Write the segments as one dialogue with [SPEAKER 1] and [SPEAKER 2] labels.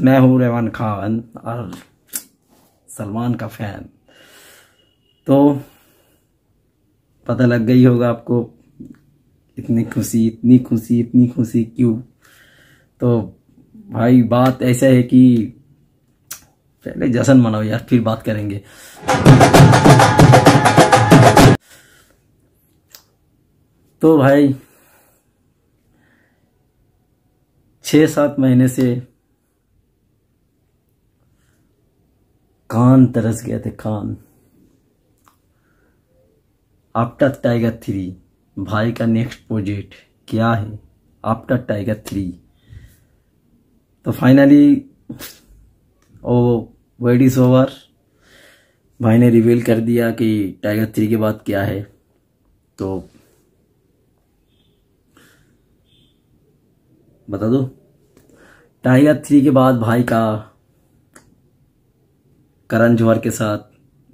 [SPEAKER 1] मैं हूँ रेवान खान और सलमान का फ़ैन। तो पता लग गई होगा आपको इतनी खुशी इतनी खुशी इतनी खुशी क्यों? तो भाई, बात ऐसा है कि पहले जश्न मनाओ यार, फिर बात करेंगे। तो भाई छः सात महीने से कान तरस गए थे कान आफ्टर टाइगर थ्री भाई का नेक्स्ट प्रोजेक्ट क्या है? आफ्टर टाइगर थ्री तो finally oh wait is over भाई ने रिवील कर दिया कि टाइगर थ्री के बाद क्या है। तो बता दो। टाइगर थ्री के बाद भाई का करण जौहर के साथ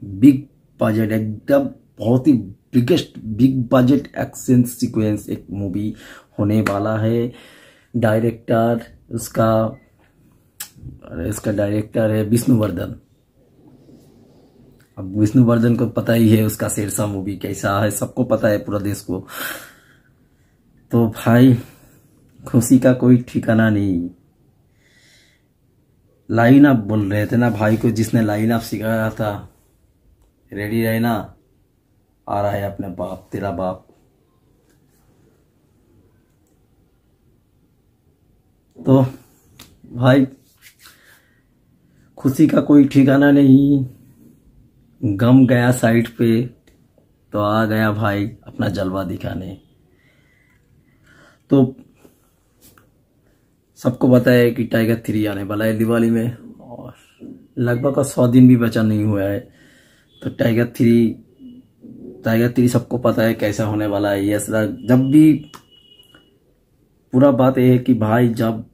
[SPEAKER 1] बिग बजट एकदम बहुत ही biggest big budget action sequence एक मूवी होने वाला है। डायरेक्टर उसका इसका डायरेक्टर है विष्णुवर्धन। अब विष्णुवर्धन को पता ही है उसका शेरशाह मूवी कैसा है, सबको पता है पूरा देश को। तो भाई, खुशी का कोई ठिकाना नहीं। लाइन अप बोल रहे थे ना भाई को, जिसने लाइन अप सिखाया था। रेडी रहना? आ रहा है अपने बाप, तेरा बाप। तो भाई, खुशी का कोई ठिकाना नहीं। गम गया साइड पे तो आ गया भाई अपना जलवा दिखाने। तो सबको पता है कि टाइगर थ्री आने वाला है दिवाली में और लगभग सौ दिन भी बचा नहीं हुआ है। तो टाइगर थ्री टाइगर थ्री सबको पता है कैसा होने वाला है। यस जब भी पूरा बात यह है कि भाई जब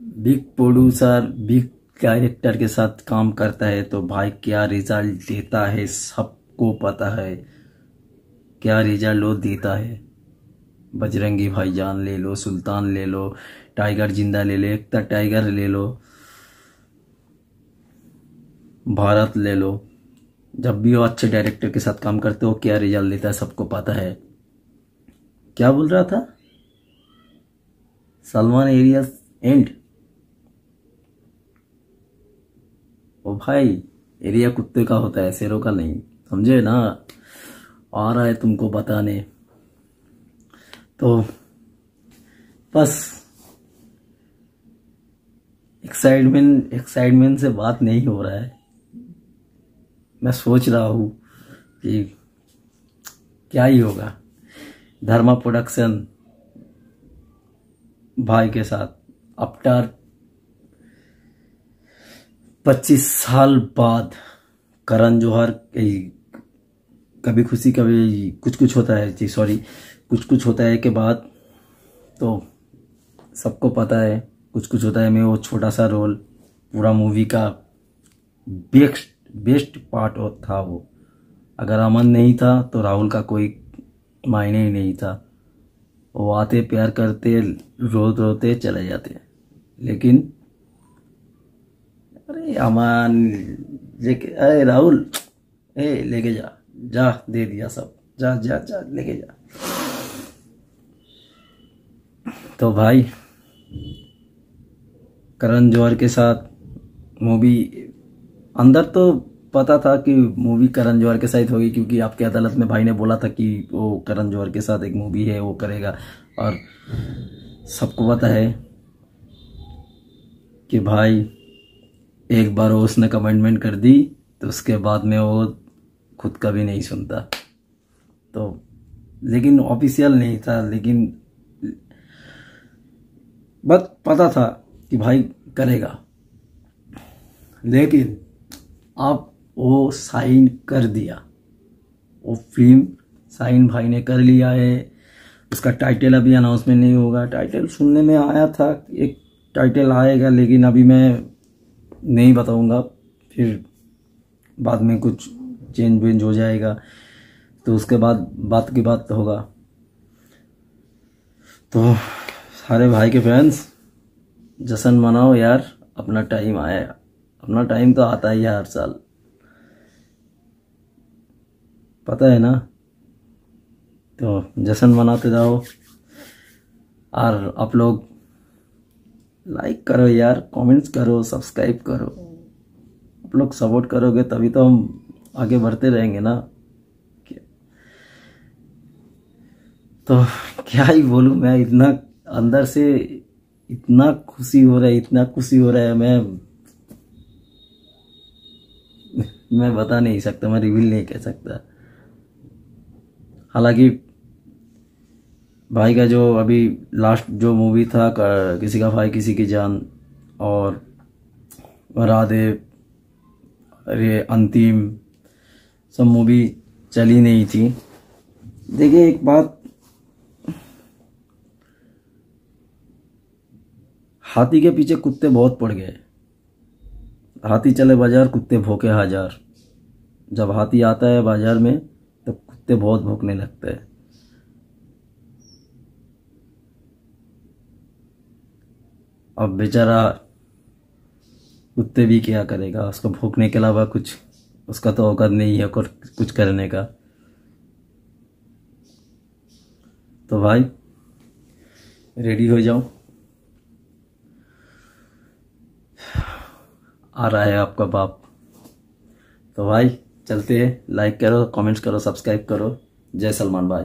[SPEAKER 1] बिग प्रोड्यूसर बिग डायरेक्टर के साथ काम करता है तो भाई क्या रिज़ल्ट देता है सबको पता है। क्या रिज़ल्ट वो देता है। बजरंगी भाईजान ले लो, सुल्तान ले लो, टाइगर ज़िंदा ले लो एकता टाइगर ले लो, भारत ले लो। जब भी वो अच्छे डायरेक्टर के साथ काम करते हो, क्या रिज़ल्ट देता है, सबको पता है। क्या बोल रहा था? सलमान एरिया एंड ओ भाई एरिया कुत्ते का होता है, शेरों का नहीं। समझे ना? आ रहा है तुमको बताने। तो बस एक्साइटमेंट एक्साइटमेंट से बात नहीं हो रहा है। मैं सोच रहा हूँ कि क्या ही होगा। धर्मा प्रोडक्शन भाई के साथ आफ्टर पच्चीस साल बाद करण जौहर कभी खुशी, कभी कुछ कुछ होता है। जी सॉरी कुछ कुछ होता है के बाद तो सबको पता है कुछ कुछ होता है मैं वो छोटा सा रोल, पूरा मूवी का बेस्ट बेस्ट पार्ट था वो। अगर अमन नहीं था तो राहुल का कोई मायने ही नहीं था। वो आते, प्यार करते रोते रोते चले जाते। लेकिन, अरे अमन अरे राहुल, ए, लेके जा जा, दे दिया सब। जा जा जा, लेके जा। तो भाई, करण जौहर के साथ मूवी अंदर तो पता था कि मूवी करण जौहर के साथ होगी, क्योंकि आपके अदालत में भाई ने बोला था कि वो करण जौहर के साथ एक मूवी है, वो करेगा। और सबको पता है कि भाई, एक बार उसने कमेंटमेंट कर दी तो उसके बाद में वो खुद का भी नहीं सुनता। तो लेकिन ऑफिशियल नहीं था, लेकिन बस पता था कि भाई करेगा। लेकिन अब वो साइन कर दिया। वो फ़िल्म साइन भाई ने कर लिया है। उसका टाइटल अभी अनाउंसमेंट नहीं होगा। टाइटल सुनने में आया था एक टाइटल आएगा, लेकिन अभी मैं नहीं बताऊँगा। फिर बाद में कुछ चेंज वेंज हो जाएगा। तो उसके बाद बात की बात होगा। तो सारे भाई के फैंस जश्न मनाओ यार, अपना टाइम आया। अपना टाइम तो आता ही है हर साल। पता है ना? तो जश्न मनाते जाओ। और आप लोग लाइक करो यार कमेंट्स करो सब्सक्राइब करो। आप लोग सपोर्ट करोगे तभी तो हम आगे बढ़ते रहेंगे ना। तो क्या ही बोलूँ मैं इतना अंदर से इतना खुशी हो रहा है इतना खुशी हो रहा है मैं मैं बता नहीं सकता मैं रिवील नहीं कह सकता। हालाँकि भाई का जो अभी लास्ट जो मूवी था कर, किसी का भाई किसी की जान और राधे अरे अंतिम सब मूवी चली नहीं थी। देखिए एक बात हाथी के पीछे कुत्ते बहुत पड़ गए। हाथी चले बाज़ार, कुत्ते भोके हज़ार। जब हाथी आता है बाज़ार में तो कुत्ते बहुत भोंकने लगते हैं। अब बेचारा कुत्ते भी क्या करेगा? उसको भोंकने के अलावा कुछ, उसका तो औकात नहीं है कुछ करने का। तो भाई रेडी हो जाओ। आ रहा है आपका बाप। तो भाई, चलते हैं। लाइक करो कमेंट्स करो सब्सक्राइब करो। जय सलमान भाई।